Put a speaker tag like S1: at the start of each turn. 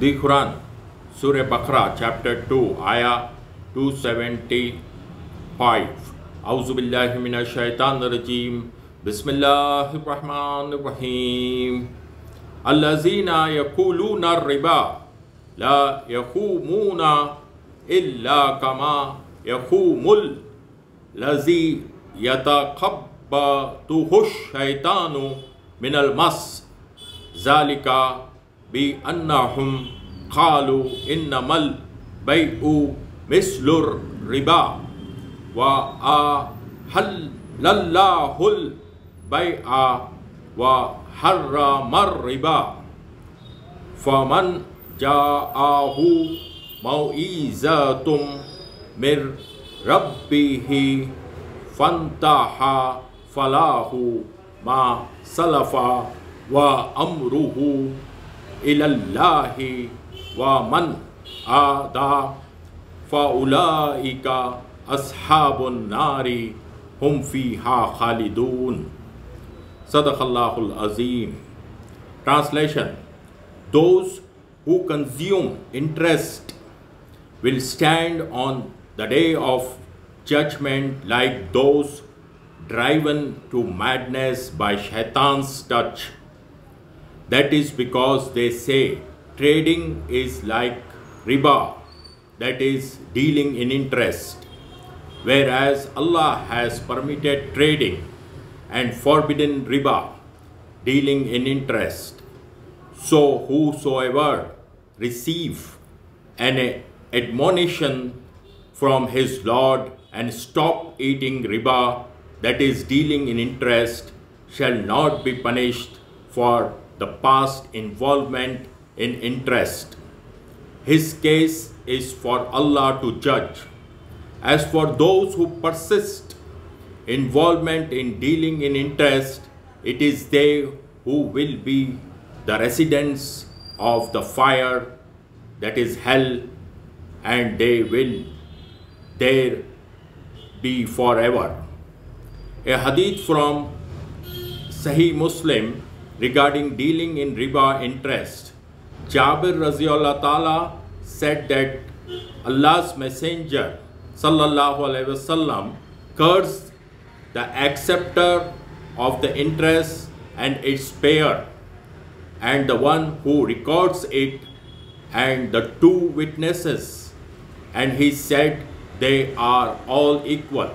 S1: دی Quran, سورہ بقرہ، chapter two آیا ٹو سیونٹی فائیو اعوذ باللہ من الشیطان الرجیم۔ بسم اللہ الرحمن الرحیم۔ الذین یقولون الربا لا یقومون الا کما یقوم الذی یتقبطه الشیطان من المس۔ ذالکہ بأنهم قالوا إنما البيع مثل الربا. وأحل الله البيع وحرم الربا. فمن جاءه موعظة من ربه فانتهى فله ما سلف وأمره اللہ و من آدا فاولائک اصحاب الناری ہم فیہا خالدون صدق اللہ العظیم۔ Translation those who consume interest will stand on the day of judgement like those driven to madness by شیطانس touch That is because they say trading is like riba, that is dealing in interest, whereas Allah has permitted trading and forbidden riba, dealing in interest. So whosoever receive an admonition from his Lord and stop eating riba, that is dealing in interest, shall not be punished for the past involvement in interest. His case is for Allah to judge. As for those who persist involvement in dealing in interest, it is they who will be the residents of the fire that is hell and they will there be forever. A hadith from Sahih Muslim regarding dealing in riba interest. Jabir Raziullah Ta'ala said that Allah's Messenger Sallallahu Alaihi Wasallam cursed the acceptor of the interest and its payer and the one who records it and the two witnesses and he said they are all equal